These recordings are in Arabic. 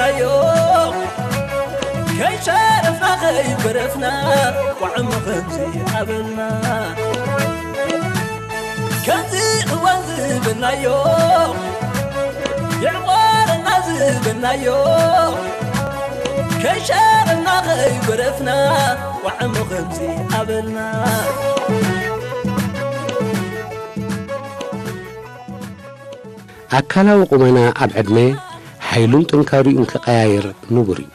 ርሕናዮ ከይሸረፍና ኸይበረፍና ቋዕሚ ኸምዘይሃበልና ከምዚ እዋን ዝብልናዮ ይዕቆረና ዝብልናዮ ከይሸረፍና ኸይበረፍና ቋዕሚ ኸምዘይሃበልና ኣካላዊ ቁመና ኣብ ዕድሜ ሓይሉን ጥንካሪኡን ክቐያየር ንቡር እዩ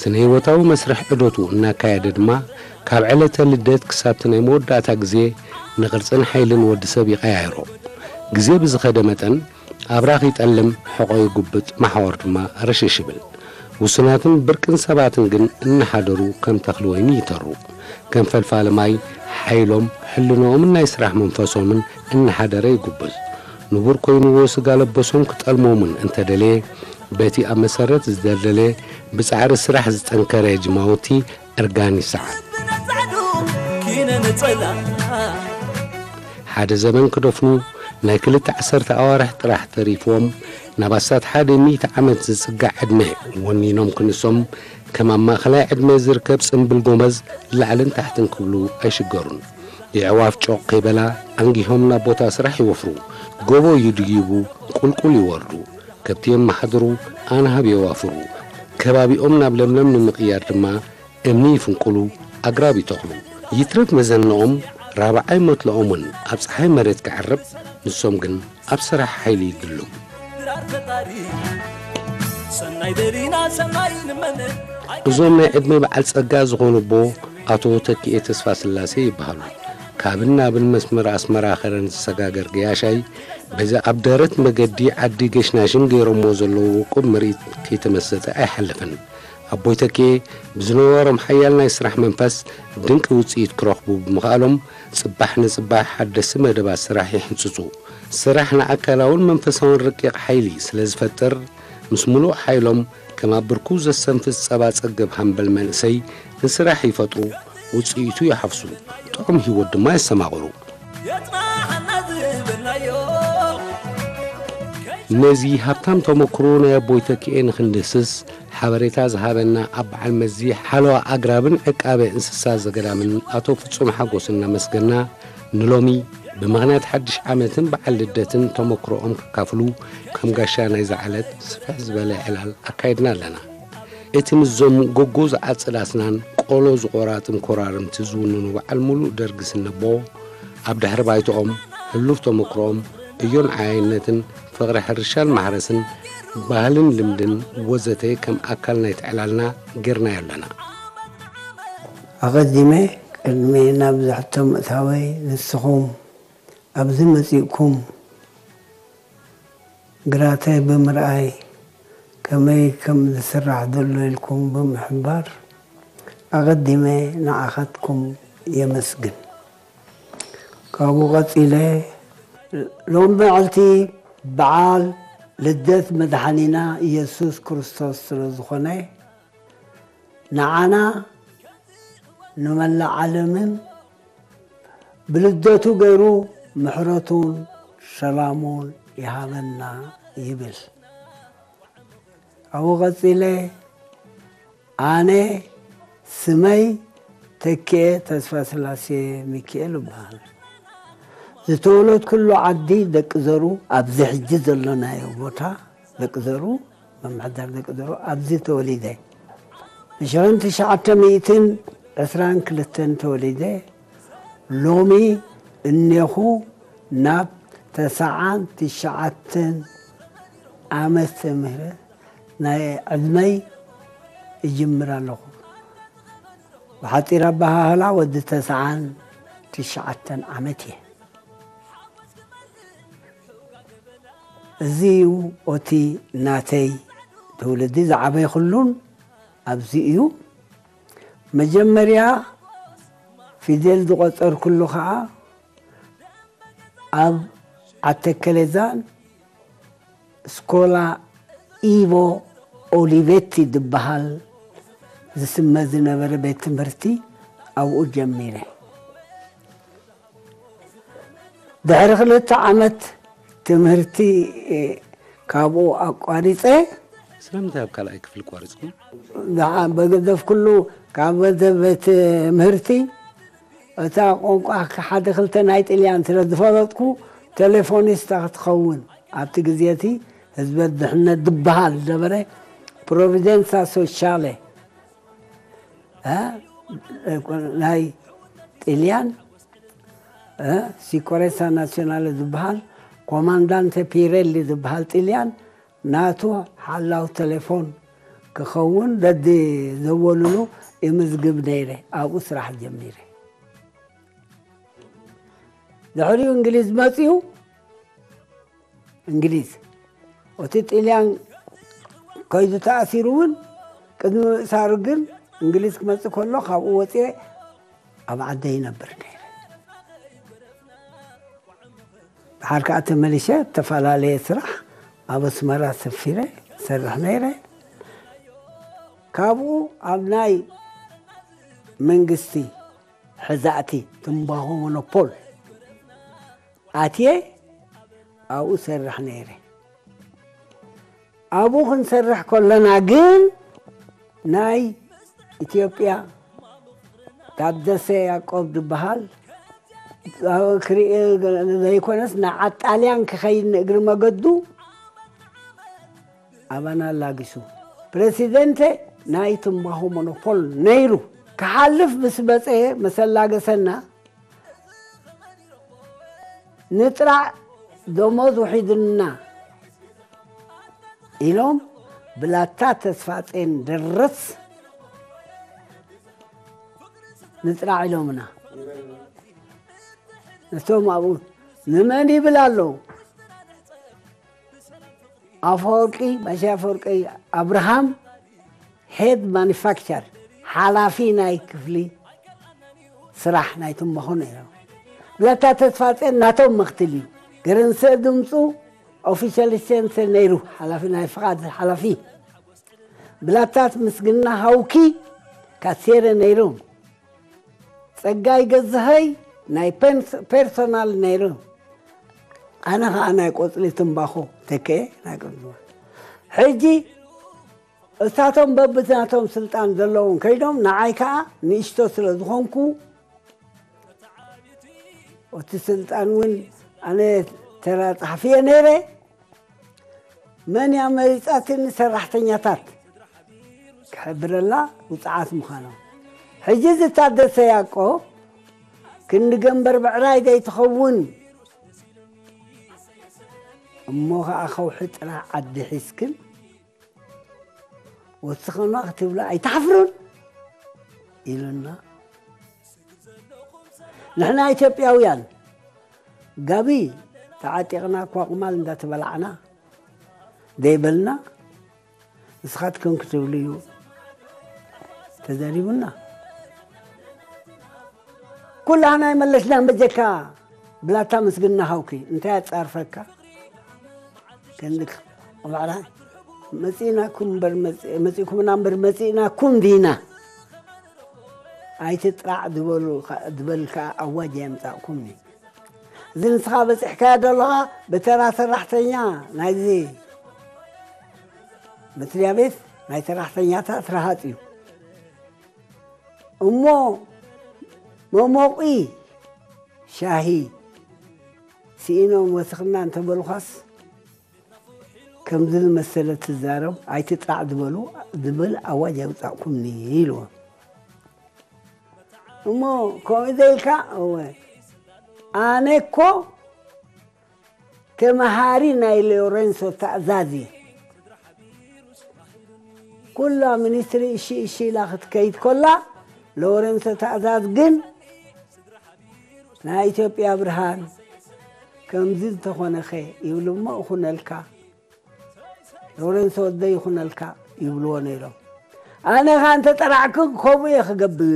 ስነ ህይወታዊ መስርሕ ዕዶቱ እናካየደ ድማ ካብ ዕለተ ልደት ክሳብቲ ናይ መወዳእታ ግዜ ንቕርፅን ሓይልን ወዲ ሰብ ይቐያይሮ ግዜ ብዝኸደ መጠን ኣብራኽ ይጠልም ሕቖ ይጉብጥ ማሕወር ድማ ረሽሽ ይብል ውሱናትን ብርቅን ሰባትን ግን እናሓደሩ ከም ተኽሊ ወይኒ ይተሩ ከም ፈልፋለ ማይ ሓይሎም ሕልኖኦምን ናይ ስራሕ መንፈሶምን እናሓደረ ይጉብዝ ንቡር ኮይኑዎ ስጋ ለበሶም ክጠልሞምን እንተደለየ በቲ ኣብ መሰረት ዝደለለ ብፃዕሪ ስራሕ ዝጠንከረ ጅማውቲ ዕርጋን ይሰዓል ሓደ ዘመን ክደፍኑ ናይ ክልተ ዓሰርተ ኣዋርሕ ጥራሕ ተሪፍዎም ናብ ኣሳት ሓደ ሚእቲ ዓመት ዝጽጋዕ ዕድመ ወኒኖም ክንሶም ከም ኣብ ማእኸላይ ዕድመ ዝርከብ ጽምብል ጎመዝ ላዕልን ታሕትን ክብሉ ኣይሽገሩን የዕዋፍ ጮቕ ከይበላ ኣንጊሆም ናብ ቦታ ስራሕ ይወፍሩ ጎቦ ይድይቡ ቁልቁል ይወርዱ ከብቲዮም ማሕድሩ ኣናሃብ የዋፍሩ ከባቢኦም ናብ ለምለም ንምቕያር ድማ እምኒ ይፍንቅሉ ኣግራብ ይተኽሉ ይትረፍ መዘንኦም ራብዓይ መትሎኦምን ኣብ ፀሓይ መሬት ክዓርብ ንሶም ግን ኣብ ስራሕ ሓይሊ ይግሉ እዞም ናይ ዕድመ በዓል ጸጋ ዝኾኑ ቦ ኣቶ ተኪኤ ተስፋ ስላሴ ይበሃሉ ካብና ብል መስመር ኣስመራ ኸረን ዝሰጋገር ገያሻይ በዚ ኣብ ደረት መገዲ ዓዲ ገሽናሽን ገይሮሞ ዘለዉ ውቁብ ምርኢት ከይተመሰጠ ኣይሓልፍን ኣቦይ ተክየ ብዝነበሮም ሓያል ናይ ስራሕ መንፈስ ድንቂ ውፅኢት ክረኽቡ ብምኽኣሎም ጽባሕ ንጽባሕ ሓደስቲ መደባት ስራሕ ይሕንጽጹ ስራሕ ንኣካላውን መንፈሳውን ርቂቕ ሓይሊ ስለ ዝፈጥር ምስ ምሉእ ሓይሎም ከም ኣብ ብርኩ ዘሰንፍስ ጸባ ጸገብ ሃንበል መንእሰይ ንስራሕ ይፈጥሩ ውፅኢቱ ይሓፍሱ ጥቕሚ ሂወት ድማ የሰማቕሩ ነዚ ሃብታም ተመክሮ ናይ ኣቦይተ ክኤ ንክንድህስስ ሓበሬታ ዝሃበና ኣብ በዓል መዚ ሓለዋ ኣግራብን ዕቃበ እንስሳ ዘገዳምን ኣቶ ፍጹም ሓጎስ እናመስገና ንሎሚ ብምኽንያት ሓድሽ ዓመትን በዓል ልደትን ተመክሮኦም ክካፍሉ ከም ጋሻ ናይ ዝዓለት ስፍሕ ዝበለ ዕላል ኣካይድና ኣለና እቲ ምዞም ጎጎ ዝዓፅላስናን ቆሎ ዝቆራፅን ኮራርምቲ ዝውንኑ በዓል ሙሉእ ደርጊ ስንቦ ኣብ ድሕሪ ባይትኦም ህሉፍ ተመክሮኦም እዮን ዓያይነትን ፍቕሪ ሕርሻን ማሕረስን ባህልን ልምድን ወዘተ ከም ኣካል ናይ ትዕላልና ጌርናዮ ኣለና ኣቐዲመ ቅድሚ ናብ ዛሕቶ ምእታወይ ንስኹም ኣብዚ መጺእኩም ግራተይ ብምርኣይ ከመይ ከም ዝስራሕ ዘሎ ኢልኩም ብምሕባር أقدم نعختكم يا مسجد كابو غطيلة لون بعلتي بعال لدث مدحنينا يسوس كريستوس رزخوني نعنا نملع علم بلدته غيرو محرتون شلامون يهابنا يبل أبو غطيلة أنا سمي تكي تسفى ثلاثي ميكيال بحال زتولد كله عدي دك زرو أبزح جزر لنا يوبوتا دك زرو ممحدر دك زرو أبزي توليدي بشغن تشعة ميتين أسران كلتين توليدي لومي إنيخو ناب تسعان تشعة أمس مهرة ناي عزمي يجمرا لغو وحطي ربها هلا ودت سعان تشعتن عمتي زيو اوتي ناتي تولدي زعبي خلون ابزيو مجمريا في ديل دغطر كلو خا اب اتكلزان سكولا ايفو اوليفيتي دبهال زسمة زنبرة بيت مرتي أو أجميلة دارخ لتا عمت تمرتي كابو اه، أقواريس إيه؟ سلام تاب كالايك في القواريس دعا بقدف كله كابو دبت مرتي أتا قوك أخي حد خلتنا نايت إليان تردفضتكو تليفوني استخدخون عبتك زياتي هزبت دحنا دبهال دبري بروفيدنسا سوشالي ናይ ጢልያን ሲኮሬሳ ናሽናል ዝበሃል ኮማንዳንተ ፒሬሊ ዝበሃል ጢልያን ናቱ ሓላው ቴሌፎን ክኸውን ደዲ ዘወልሉ ይምዝግብ ነይረ ኣብኡ ስራሕ ጀሚረ ድሕሪኡ እንግሊዝ መፅኡ እንግሊዝ እቲ ጢልያን ከይዱ ተኣሲሩ እውን ቅድሚ ምእሳሩ ግን انجليز كمسك كله خاب وتي اب عدي نبر نير حركة مليشة تفعل علي سرح اب اسمرا سفيرة سرح نير كابو اب ناي منجستي حزاتي تنباهو منوبول آتيه أو سرح نيري أبوه نسرح كلنا جين ناي إثيوبيا تقدس يا كوب دبهال كري كونس نعت عليان كخين غير ما قدو أبانا لاجسو بريسيدنت نايت مهو مونوبول نيرو كحالف بس بس إيه مثلا لاجسنا نطرع دوموز وحيدنا إلوم بلا تاتس فاتين درس نطلع لهمنا نسوم ابو نمن يبلالو افورقي باش افورقي ابراهام هيد مانيفاكتشر حلافي نايك فلي سراح نايتم مخون يرو لا تتفاتن ناتوم مختلي غرنسر دمصو اوفيشال سنتر نيرو حلافي نايفقاد حلافي بلاتات مسجنا هاوكي كاسير نيروم ፀጋይ ገዝሀይ ናይ ፐርሶናል ነይሩ ኣነ ከዓ ናይ ቆፅሊ ትንባኾ ተከየ ናይ ቅንዝዋ ሕጂ እሳቶም በብትናቶም ስልጣን ዘለዎም ከይዶም ንዓይ ከዓ ንእሽቶ ስለ ዝኾንኩ እቲ ስልጣን እውን ኣነ ተራ ፀሓፍ ነይረ መንያ መሪፃትን ሰራሕተኛታት ክሕብረላ ውፅዓት ምዃኖም حجي زتادس ياكو كن جنبر بعراي داي تخون أموها أخو حترا عد حسكن وسخنا أختي ولا أي تحفرون إلنا نحن أي تبي أويان قبي تعاتقنا كوغمال ندا تبلعنا ديبلنا نسخاتكم كنك تبليو تزاريبنا كل أنا يملش لهم بجكا بلا تمس قلنا هاوكي انت تعرفك كانك وعلا مسينا كم برمسي مسي كم نامبر مسينا كم دينا هاي تطلع دبل دبل كا اواج يمتا كمني زين صحاب حكاية الله بتراث راح تنيا نايزي مثل يا بيس ما يترح تنيا تاترهاتيو امو موموقي شاهي سينو موسخنا انت بالخص كم ذل مسألة تزارب اي تطلع دبلو دبل اواجه يوطعكم نيلو مو كو ذلك هو أنا كو تمهاري ناي لورنسو تعزازي كلها منستري إشي إشي لاخت كيد كلها لورنسو تعزاز قن ናይ ኢትዮጵያ ብርሃን ከምዚ ዝተኾነኸ ይብሉ እሞ እኹነልካ ሎረንሶ ወደ ይኹነልካ ይብልዎ ነይሮም ኣነ ኸ እንተ ጠራዕክ ከምኡ እየ ክገብር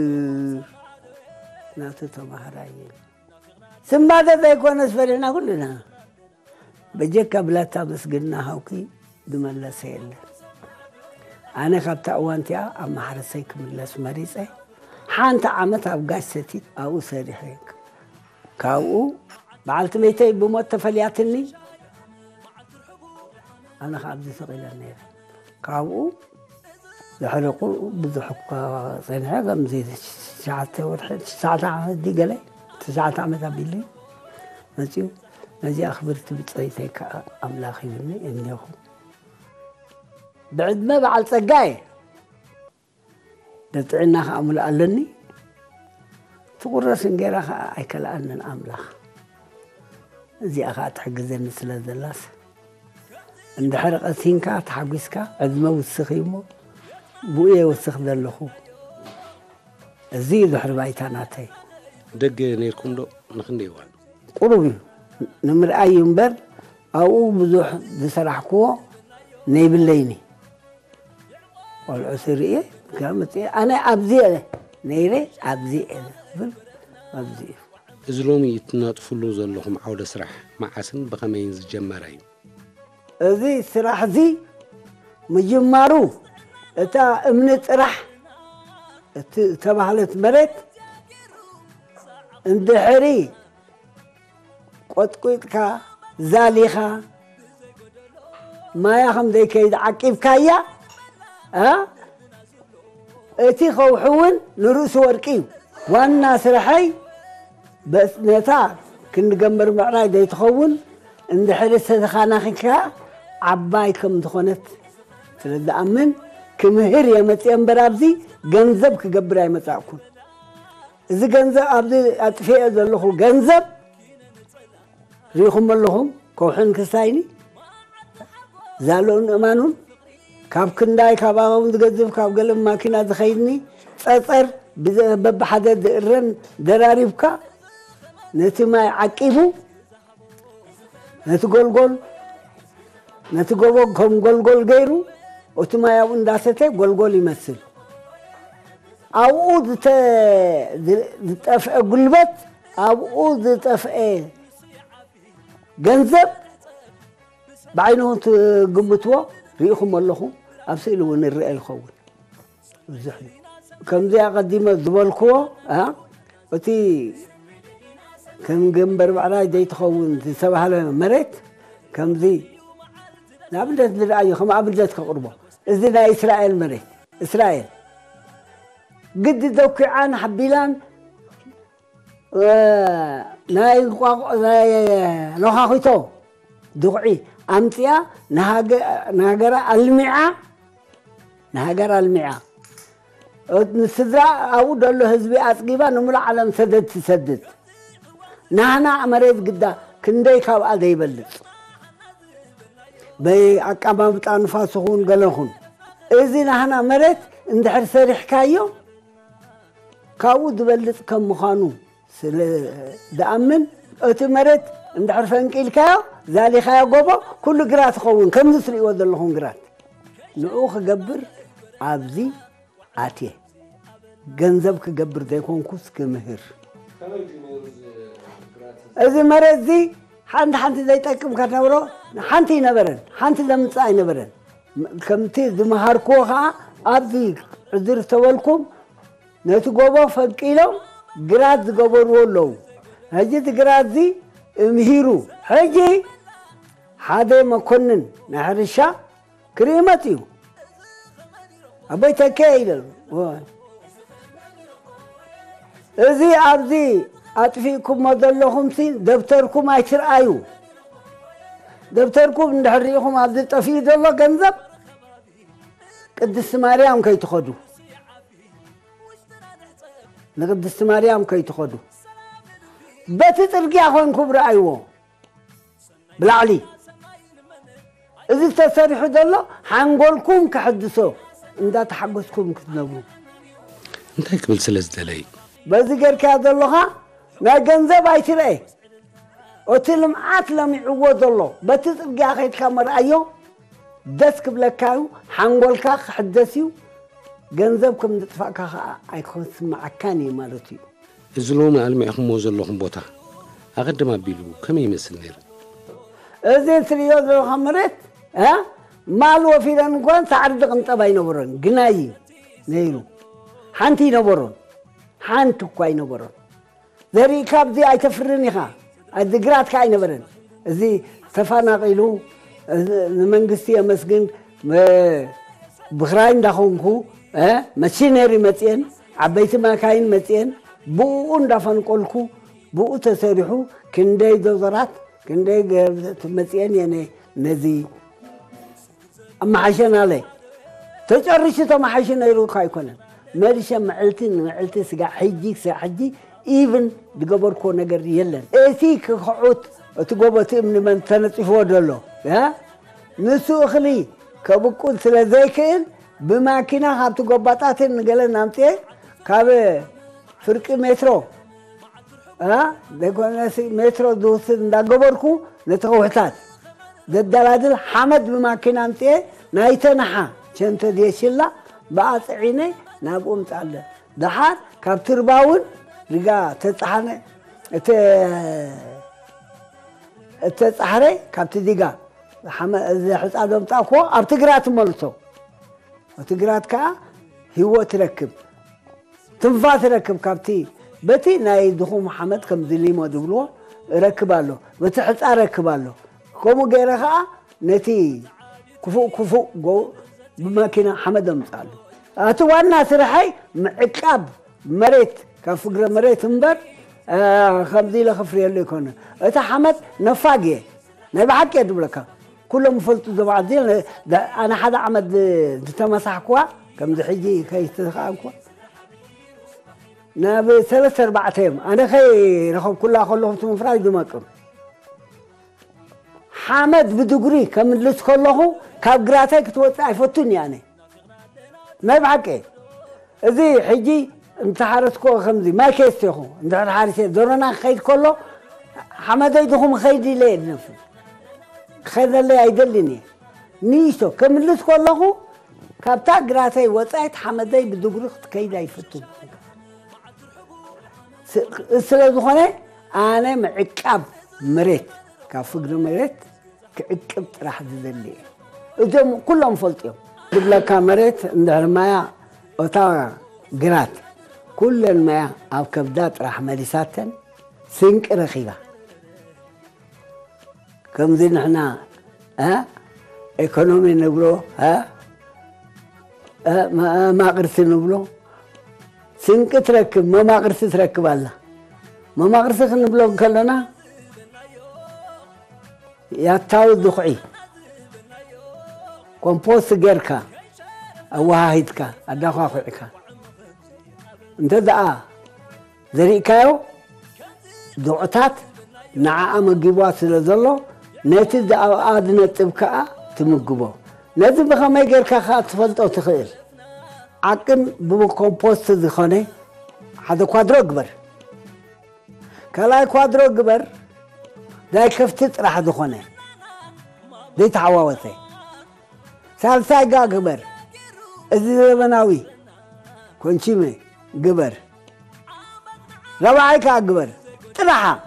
ናቱ ተማሃራይ ስማተ ዘይኮነስ ፈሪሕና ኩሉና በጀካ ብላታ መስግንና ሃውኪ ዝመለሰ የለን ኣነ ካብታ እዋን እቲኣ ኣብ ማሕረሰይ ክምለስ መሪፀ ሓንቲ ዓመት ኣብ ጋሽ ሰቲት ኣብኡ ሰሪሐ كاوو معلت ميتي بموت تفلياتني أنا خابز صغيرة نير كاوو يحرقوا بذحق صين حاجة مزيد شعرت ورحت شعرت عمد دي قلي تشعرت عمد عبيلي نجي نجي أخبرت بصيتي كأملاخي مني إني أخو بعد ما بعلت قاي دتعنا خامل ألني تقول راس نقرا عيكل أن الأملاخ زي أخا تحجز مثل هذا الناس عند حرق أثينكا تحجزكا أدمى وسخيمو بوية وسخ ذا اللخو زيد حرب عيتاناتي دقي نيكون لو نخندي وان قربي نمر أي مبر أو بزوح بسرح كو نيب الليني والعسرية قامت أنا أبزي نيري أبزي ዝብል ኣብዚ እዩ እዚ ሎሚ እትነጥፍሉ ዘለኹም ዓውደ ስራሕ መዓስን ብኸመይን ዝጀመረ እዩ እዚ ስራሕ እዚ ምጅማሩ እታ እምኒ ጥራሕ ተባህለት መሬት እንድሕሪ ቆጥቂጥካ ዛሊኻ ማያ ከም ዘይከይድ ዓቂብካያ እቲ ከውሒ እውን ንርእሲ ወርቂ እዩ وانا سرحي بس نتا كن جمر معناي دا يتخون ان دحل استخانا خيكا عبايكم تخونت تلد امن كمهر يا متيم برابزي جنزب كجبر يا متاكون اذا جنزب ابدي اتفي ازلخو جنزب ريخم اللهم كوحن كسايني زالون امانون كاب كنداي كاب اغاون دقزف كاب قلم ماكينة دخيدني تسر ببحدة درن دراريبكا نتي ماي عقيبو نتي غولغول نتي غوغو كوم غولغول غيرو وتما يا وندا سته غولغول يمثل اوود ت تف غلبت اوود تف ايه غنزب بعينو تغمتو ريخو ملخو ابسيلو ونرى الخول زحلي كم زي قديم الزبال كو ها أه؟ وتي كم جنبر على دي تخون تسوى على مريت كم زي نعبدت للعيو خم عبدت كقربة إذن إسرائيل مريت إسرائيل قد ذوك عن حبيلان ناي قا ناي لوها خيتو دعي أمتيا نهاجر نهاجر المعا نهاجر المعا نسدرا او دلو حزبي اسقيبا نمر عالم سدد تسدد نحنا امريت قدا كندي كاو ادي بلد بي اقاما بتان فاسخون غلخون ازي نحنا امريت اندحر سريح كايو كاو دبلد كم مخانو سل دامن اتي مريت اندحر فنقيل كايو زالي خايا قوبو كل قرات خون كم نسري ودلخون قرات نعوخ قبر عبزي آتيه ገንዘብ ክገብር ዘይኮንኩስ ክምህር እዚ መሬት እዚ ሓንቲ ሓንቲ ዘይጠቅም ከነብሮ ሓንቲ ይነበረን ሓንቲ ዘምፅእ ኣይነበረን ከምቲ ዝመሃርክዎ ከዓ ኣብዚ ዕዝር ዝተበልኩም ነቲ ጎቦ ፈቂሎም ግራት ዝገበርዎ ኣለዉ ሕጂ እቲ ግራት እዚ እምሂሩ ሕጂ ሓደ መኮንን ናይ ሕርሻ ክርኢመት እዩ ኣበይ ተከ ኢለ እዚ ኣብዚ ኣጥፊእኩሞ ዘለኹምሲ ደብተርኩም ኣይትርኣዩ ደብተርኩም እንድሕር ርኢኹም ኣብዚ ጠፊኡ ዘሎ ገንዘብ ቅድስቲ ማርያም ከይትኸዱ ንቅድስቲ ማርያም ከይትኸዱ በቲ ፅርግያ ኮንኩም ረኣይዎ ብላዕሊ እዚ ተሰሪሑ ዘሎ ሓንጎልኩም ክሕድሶ እንዳተሓገዝኩም ክትነብሩ እንታይ ክብል ስለ ዝደለይ በዚ ጌርካ ዘለኻ ናይ ገንዘብ ኣይትርአ እቲ ልምዓት ለሚዕዎ ዘሎ በቲ ፅርግያ ከይድካ መርኣዮ ደስ ክብለካ እዩ ሓንጎልካ ክሕደስ እዩ ገንዘብ ከም ዝጥፋእካ ከዓ ኣይኮን ስማዓካን እዩ ማለት እዩ እዚ ሎሚ ኣልሚዕኹምዎ ዘለኹም ቦታ ኣቐድም ኣቢሉ ከመይ ይመስል ነይሩ እዚ እትርእዮ ዘለኻ መሬት ማል ወፊረን እንኳን ሳዕሪ ድቕንጠብ ኣይነበረን ግናይ ነይሩ ሓንቲ ይነበሮን ሓንቲ እኳ ኣይነበሮን ዘሪእካ ብዚ ኣይተፍርን ኢኻ ድግራትካ ኣይነበረን እዚ ተፈናቂሉ ንመንግስቲ የመስግን ብክራይ እንዳኮንኩ መሽነሪ መፅአን ዓበይቲ መካይን መፅአን ብኡ እንዳፈንቆልኩ ብኡ ተሰሪሑ ክንደይ ዶዘራት ክንደይ መፅአን የነ ነዚ ኣመሓሸናለይ ተጨርሽ ተመሓሸ ነይሩ እኳ ኣይኮነን meelisha macalti macalti saga xiji saga xiji even digoborko ነገር የለን እቲ ክክዑት እቲ ጎቦት እምኒ መን ተነፂፍዎ ደሎ ንሱ እኽሊ ከብቁል ስለ ዘይክእል ብማኪና ካብቲ ጎባጣትን ንገለ ናምፅአ ካብ ፍርቂ ሜትሮ ዘይኮነ ሜትሮ ዝውስድ እንዳገበርኩ ነቲ ከውሕታት ዘደላድል ሓመድ ብማኪና ምፅአ ናይተናሓ ቸንተ ድየሽላ ብኣፅዒነ نابقوم تعلى دحر كابتر باون رجع تتحنى ات تتحرى كابتر دجا حما إذا حس أدم تأكو أبتقرات ملتو أبتقرات كا هو تركب تنفع تركب كابتي بتي ناي دخو محمد كم ذلي ما دبلو ركب له بتحس أركب له كم غيرها نتي كفو كفو جو بماكينة حمد أمثاله أتوانا سرحي إكاب مريت كفقر مريت مبر آه، خمزي لخفري اللي كون أتا حمد نفاقي نبعك يا دبلكا كلهم فلتو دبع دي أنا حدا عمد دتمس حكوا كم دحيجي كي تتخاقوا نبي ثلاثة أربعة أيام أنا خي نخب كلها خلهم تمفراج دمكم حمد بدقري كم لسكولهو كاب قراتك توتا يفوتون يعني ما يبعكي زي حجي انت حارسكو خمزي ما كيستيخو انت حارسي دورنا خيد كله حمد ايدخو مخيدي لي نفس خيد اللي ايدلني نيسو كم اللي الله كابتا قراتي وطعت حمد اي بدوبرخت كيد اي فتو السلا انا معكاب مريت كافقر مريت كعكب راح تدلي كلهم فلطيهم دبلة كامريت من مايا أتاوى جرات كل المايا أو كبدات راح مليساتن سينك رخيبة كم زين احنا ها ايكونومي نبلو ها ما ما قرسي نبلو سينك تركب ما ما قرسي تركب الله ما ما قرسي نبلو كلنا يا تاو دخعي كومبوست جيركا او أوهاهيدكا أداخو أخوعكا أنت دعا ذريكايو دعوتات نعا جيبوات سلازلو نتي دعا آد نتبكا تمجبو نتي بخا ما جيركا خا تفلتو تخيل عقم بكومبوست ذخوني هذا كوادرو كبر كلاي كوادرو كبر داي كفتت راح دخونه دي تعواوتي سالساي قا قبر إذ زمناوي كونشيمي قبر رواعيك قبر تراها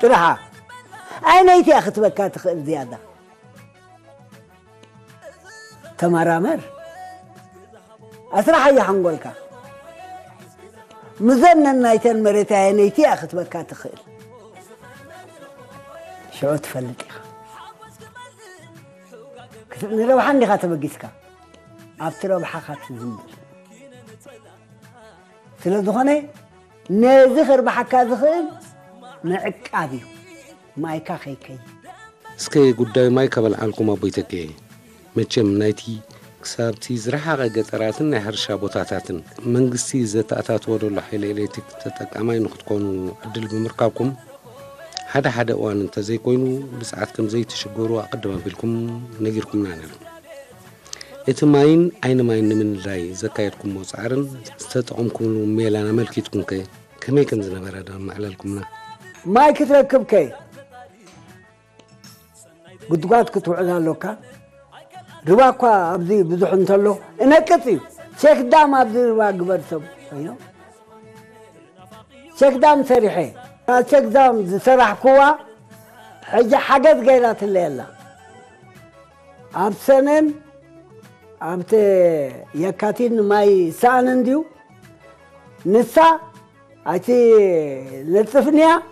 تراها أين أيتي أخت بكات زيادة تمارا مر أسرح يا حنقولك مزنن نايتن مريتا أين أيتي أخت بكات خير شو تفلت يا خير. ንረብሓ እንዲኻ ተበጊስካ ኣብቲ ረብሓኻ ትዝምር ስለ ዝኾነ ነዚ ክርባሓካ ዝኽእል ምዕቃብ እዩ ማይካ ከይከይ እስከ ጉዳይ ማይ ከበልዓልኩም ኣቦይተገ መቸም ናይቲ ክሳብቲ ዝረሓቐ ገጠራትን ናይ ሕርሻ ቦታታትን መንግስቲ ዘተኣታትዎ ዘሎ ሓይለ ኤሌክትሪክ ተጠቃማይ ንክትኮኑ ዕድል ብምርካብኩም ሓደ ሓደ እዋን እንተዘይኮይኑ ብስዓት ከም ዘይትሽገሩ ኣቐድም ኣቢልኩም ነጊርኩምና ነይሩ እቲ ማይን ዓይኒ ማይን ንምንላይ ዘካየድኩምዎ ፃዕርን ዝተጠቐምኩምሉ ሜላን ኣመልኪትኩም ከ ከመይ ከም ዝነበረ ዶ ማዕለልኩምና ማይ ክትረክብ ከ ጉድጓት ክትውዕል ኣለካ ርባ እኳ ኣብዚ ብዙሕ እንተሎ እነቅፅ እዩ ሴክዳም ኣብዚ ርባ ግበር ሰብ ኮይኖም ሴክዳም ሰሪሐ أتقدم سرح قوة حجة حاجات قيلات الليلة أبسنن أبت يكاتين ماي سانن ديو نسا أتي لتفنيا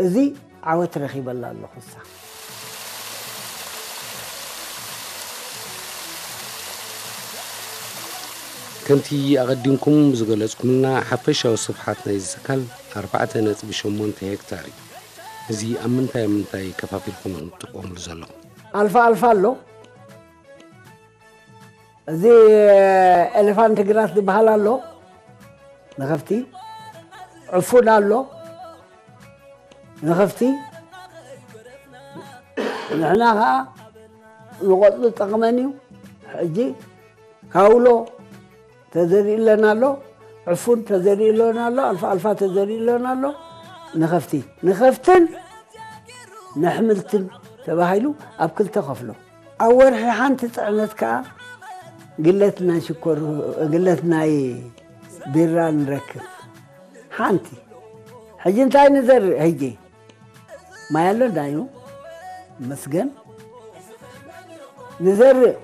زي عوات رخي بالله الله خصا كنتي أقدمكم زغلتكم لنا حفشة وصفحات نايز زكال أربعة نت بشمون تهكتاري زي أمن تاي من تاي كفا في الكمان تقوم لزلو ألفا ألفا لو زي ألفان تقرات دي بحالا لو نغفتي عفونا لو نغفتي نحنا غا نغطل تقمانيو حجي كاولو تزري لنا لو عفون تزري لنا لا الف الف تزري لنا لا نخفتي نخفتن نحملتن تباهيلو اب كل تخفلو اول حي حانت تعنت كا قلتنا شكر قلتنا اي برا نركب حانتي حجي انتاي نزر هيجي ما يلو دايو مسجن نزر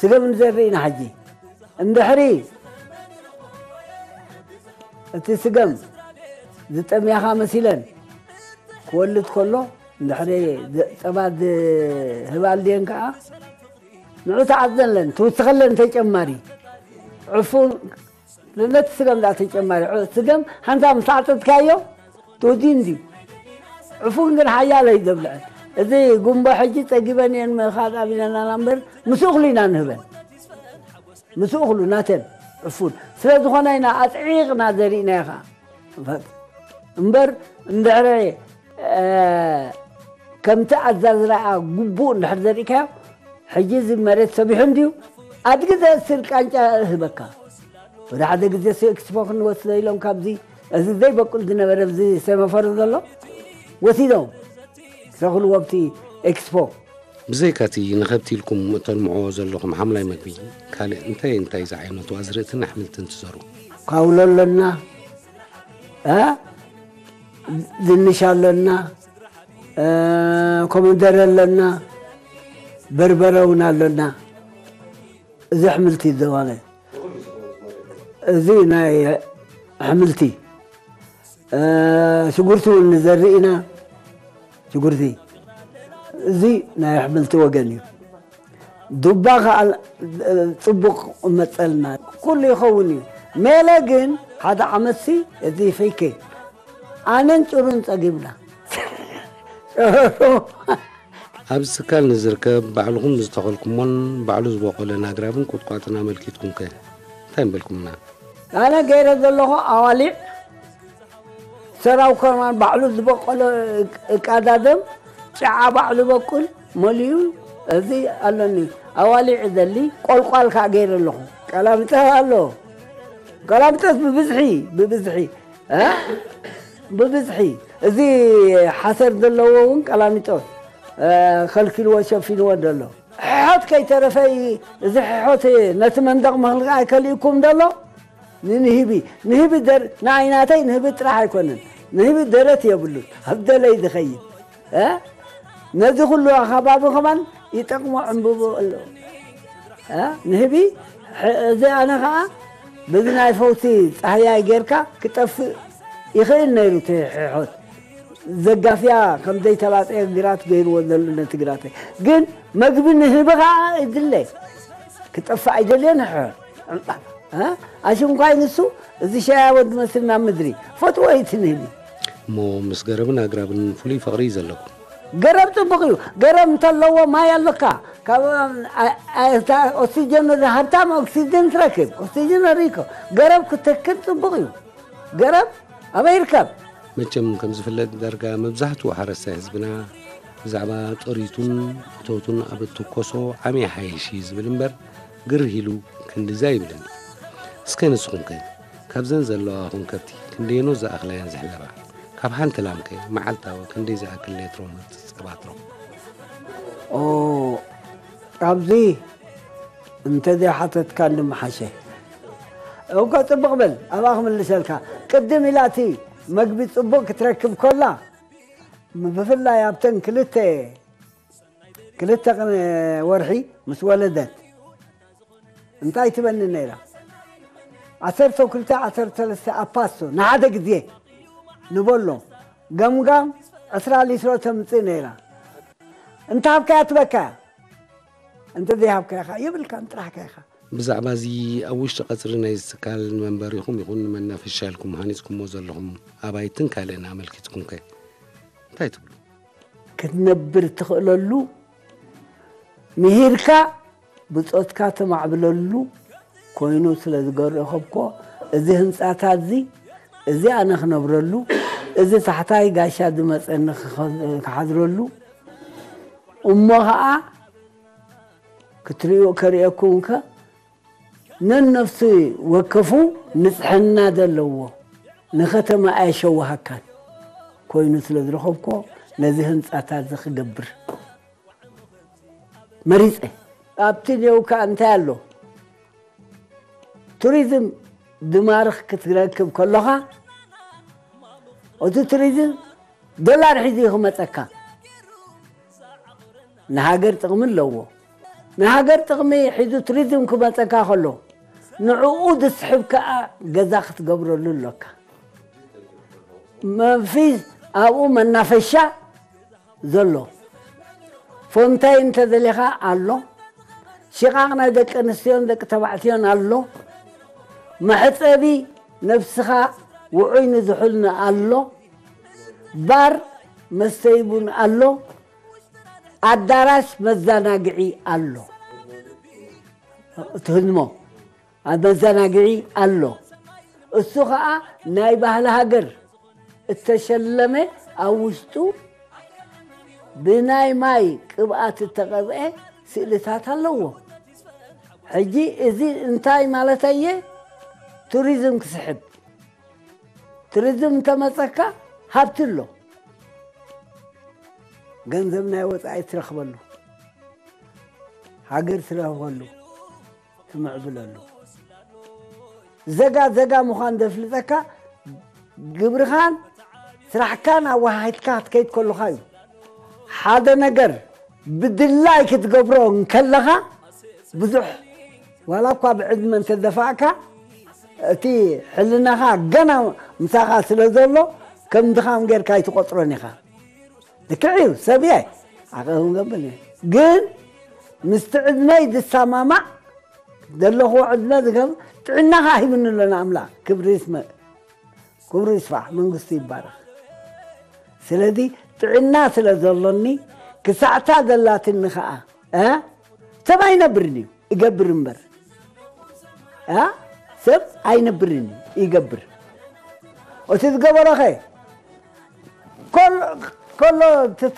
سلم نزرين حجي اندحري እቲ ስገም ዝጠምያኻ መሲለን ክወልድ ከሎ እንድሕሪ ፀባ ህባል ድን ከዓ ንዑ ተዓዘለን ትውስኸለን ተጨማሪ ዕፉን ነቲ ስገም ዳ ተጨማሪ ስገም ሓንታ ምስ ዓፀትካዮ ትውዲን ድዩ ዕፉን ግን ሓያለ እዩ ዘብልዐን እዚ ጉንቦ ሕጂ ፀጊበን እየን ምኻድ ኣቢለና እምበር ምስኡ እኽሉ ኢና ንህበን ምስኡ እኽሉ ናተን الفول سلا دخونا هنا أتعيق نادري نيخا فهمت مبر ندعري آه كم تأذى زراعة قبو نحر ذريكا حجيز مريت سبيحون ديو أدقز السلك أنت هبكا ودا حد قد يسوي اكسبوك نوصل لهم كابزي أزي زي بقول دينا برمزي سيما فرض الله وسيدهم سأقول وقتي اكسبوك بزيكاتي نغبتي لكم مؤتل معوز لكم حملة مكبي قال انت انت زعيمة وازرقت نحمل تنتظروا قول لنا ها دنشال لنا أه كومندر لنا بربرونا لنا زي حملتي الدواني زينا يا حملتي أه شكرتو نزرقنا شكرتي زي نحملت وجني دباغ على طبق مثلنا كل يخوني ما لجن هذا عمسي زي فيكي أنا نشرن تجيبنا أبس كان نزرك بعلهم مستقلكم من بعلوز بقول أنا قرابن كنت قاتنا ملكيتكم كه تين بالكمنا أنا غير هذا الله أوالي سراو كمان بعلوز بقول كادادم شعب على بكل مليو ذي ألاني أولي عدلي قل قال كغير له كلام تهالو كلام تس ببزحي ببزحي ها ببزحي ذي حسر دلوون كلام تس آه، خلك الوشف في ودلو حط كي ترفي زح حطي نتمنى دغم هالغاي كليكم دلو نهبي نهبي در نعيناتي نهبي تراح كونن نهبي درت يا بلوت هبدا لي دخيل ها نذي كله أخباب كمان يتقم أنبوب ها نهبي زي أنا خا بدنا يفوتي صحيا غيرك كتف يخيل نيرو تحوت زقافيا كم دي تلات ايه قرات غير ودل نتقراتي قن مقبل نهبغا ادلي كتف ايجلي نحو ها عشان قاين السو زي شايا ود مثلنا مدري فتوى يتنهبي مو مسقربنا اقرب فلي فغريزة لكم ገረብ ፅቡቅ እዩ ገረብ እንተለዎ ማይ ኣለካ ኦክሲጀን ሃብታም ኦክሲጀን ትረክብ ኦክሲጀን ሪኮ ገረብ ክትክል ፅቡቅ እዩ ገረብ ኣበይ ይርከብ መቸም ከም ዝፍለጥ ዳርጋ መብዛሕትኡ ሓረስታይ ህዝብና ብዛዕባ ጥሪቱን እቶቱን ኣብ እትኮሶ ዓመይ ሓይሽ እዩ ዝብል እምበር ግር ኢሉ ክንዲዛ ይብልን እስከ ንስኹም ከ ካብዘን ዘለዋኹም ከብቲ ክንደየኖ ዝኣኽለያን ዝሕለባ ካብ ሓንቲ ላምከ መዓልታዊ ክንደይ ዝኣክል ሌትሮ ምህርቲ ትቀባጥሮ ኣብዚ እንተዘይሓተትካ ንመሓሸ እኮ ፅቡቕ በል ኣብኣ ክምልሰልካ ቅድም ኢላ እቲ መግቢ ፅቡቕ ክትረክብ ኮላ ብፍላይ ኣብተን ክልተ ክልተ ወርሒ ምስ ወለደት እንታይ ትበኒ ነይራ ዓሰርተ ክልተ ዓሰርተ ሰለስተ ኣፓሶ ንሓደ ግዜ ንበሎ ገምጋም ዕስራ ሊስሮ ተምፅእ ነይራ እንተሃብካያ ትበካያ እንተዘይሃብካይኻ የብልካን ጥራሕካ ኢኻ ብዛዕባ እዚ ኣብ ውሽጢ ቀፅሪ ናይ ዝትካል ንመንበሪኹም ይኹን ንመናፈሻ ኢልኩም ሃኒፅኩምዎ ዘለኹም ኣባይትን ካልእን ኣመልኪትኩም ከ እንታይ ትብሉ ክትነብር ትኽእለሉ ምሂርካ ብፆትካ ተማዕብለሉ ኮይኑ ስለ ዝገርኸብኮ እዚ ህንፃታት እዚ እዚ ኣነ ክነብረሉ እዚ ታሕታይ ጋሻ ዝመፀኒ ክሓድረሉ እሞ ከዓ ክትሪኦ ከሪአኩም ከ ነነፍሲ ወከፉ ንፅሕና ዘለዎ ንከተማ ኣየሸዋሃካን ኮይኑ ስለ ዝረኸብኮ ነዚ ህንፃታት ዝክገብር መሪፀ ኣብቲ ደው ከዓ እንታይ ኣሎ ቱሪዝም دمارخ كتركب كلها وتريد دولار حديثه متكا نهاجر تغمل لو نهاجر تغمي حدو تريد انكم متكا خلو نعود السحب كا قذاخت قبر للوكا ما في او من نافشا ذلو فونتاين تدليها الله شقاقنا دك نسيون دك تبعتيون الله محتبي نفسها وعين زحلنا الله بار مستيبون الله أدارش مزناقعي الله تهنمو مزناقعي الله السخاء نايب أهل هاجر التشلمة أوشتو بناي ماي كبات التغذية سئلتها تلوه حجي إذي انتاي مالتايه توريزم كسحب توريزم تمسكا هابتلو جنزمنا وسعي ترخبلو هاجر ترخبلو ثم عبلالو زقا زقا مخان دفلتكا جبرخان سرحكان او هايتكا هتكيت كلو خايو هذا نجر بدلايك تقبرون كلها بزح ولا قاب عدم انت دفعكا أتي حلنا خا جنا مساقة سلزلو كم دخام غير كاي تقطرني خا ذكعيو سبيع عقلهم قبلني جن مستعد ما يد السمامة دلوا هو عدنا ذكر تعنا خا من اللي نعمله كبر اسمه كبر اسمه من قصي بارا سلدي تعنا سلزلني كساعتا دلات النخاء ها أه؟ تبعي نبرني قبر مبر ها أه؟ ሰብ ኣይነብርን ይገብር እቲ ዝገበሮ ኸ ከሎ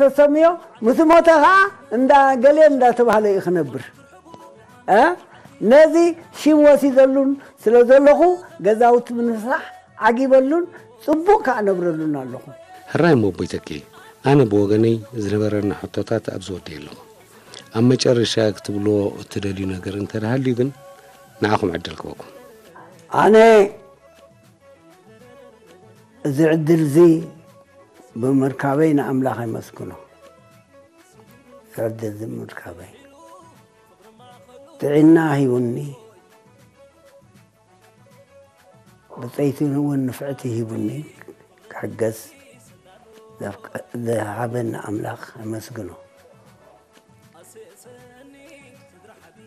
ተሰሚዮ ምስ ሞተ ከዓ እንዳገሌ እንዳተባሃለ እዩ ክነብር ነዚ ሽም ወሲዘሉን ስለ ዘለኹ ገዛውቲ ብምስራሕ ዓጊበሉን ፅቡቅ ከዓ ነብረሉን ኣለኹ ሕራይ እሞ ኣነ ብወገነይ ዝነበረና ሕቶታት ኣብ ዝወደየ ኣለኹ ኣብ መጨረሻ ክትብልዎ እትደልዩ ነገር እንተደሃልዩ ግን ንዓኹም ዕድል ክበኩም أنا زي عدل زي بمركبين أملاخ مسكنه زي عدل زي مركبين تعينا هي وني بطيتين هو نفعتي هي وني كحقس ذهبنا أملاخ مسكنه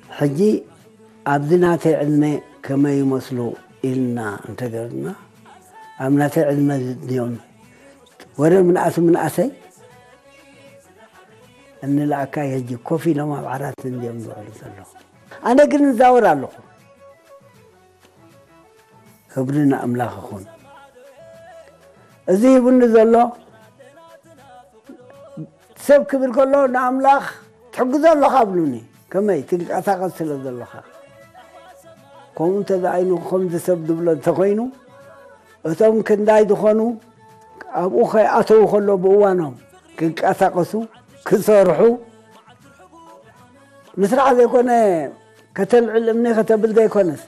حجي أبدنا تعلمي ከመይ ይመስሉ ኢልና እንተገርና ኣብ ናተይ ዕድመ ድዮን ወደ ምንኣስ ምንኣሰይ እንላኣካ የጂ ኮፍ ኢሎም ኣብ ዓራት እንዲኦም ዝውዕሉ ዘለዉ ኣነ ግን እንዛወር ኣለኹ ክብሪ ንኣምላኽ ይኹን እዚ ይብኒ ዘሎ ሰብ ክብል ከሎ ንኣምላኽ ትሕግዞ ኣለኻ ብሉኒ ከመይ ትንቀሳቐስ ስለ ዘለኻ كون تدعينو خمسة سب دبلة تغينو أتوم كن داي دخانو أبو خي أتو خلو بوانهم كن كأثقسو كسرحو مسرع ذي كنا كتل علمنا كتبل ذي كنس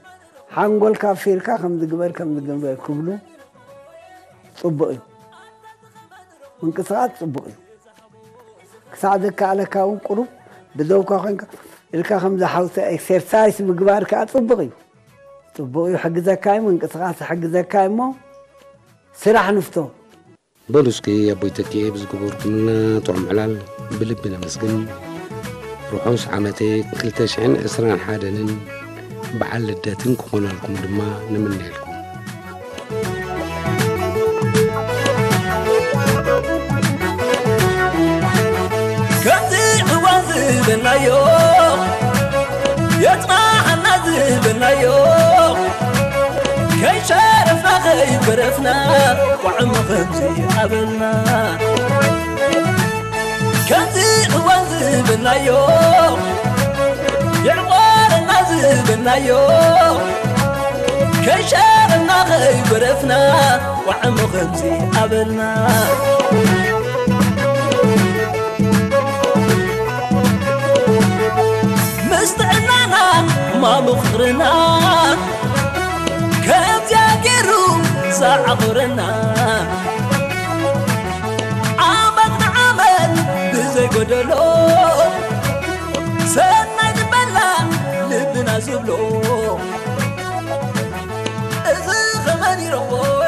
حنقول كافير كا خمسة قبر خمسة قبر كبلو صبقي من كسرات صبقي كسعدك على كاو قرب بدوك خنك الكا خمسة حوسة إكسيرسايس مقبار كا صبقي طبوي حق ذكاي من قصاص حق ذكاي مو سرح نفتو بلوسكي يا بوي تكي بس قبور كنا طعم علال بلبنا مسكن روحوس عمتي كل تشعين اسران حادنين بعل الداتن كونا لكم دما نمني لكم بنايو يطمع النزل بنايو شرفنا غيبرفنا وعم غمزي أبنا كنزي وانزي بنايو يعوار كي بنايو كشرفنا غيبرفنا وعم غمزي أبنا مستعنا ما مخرنا ከምዚያገይሩ ሰዓቑርና ዓመት ንዓመት ብዘይጐደሎ ሰናይ ዝበላ ልብና ዝብሎ እዚ ኸመኒሮዎ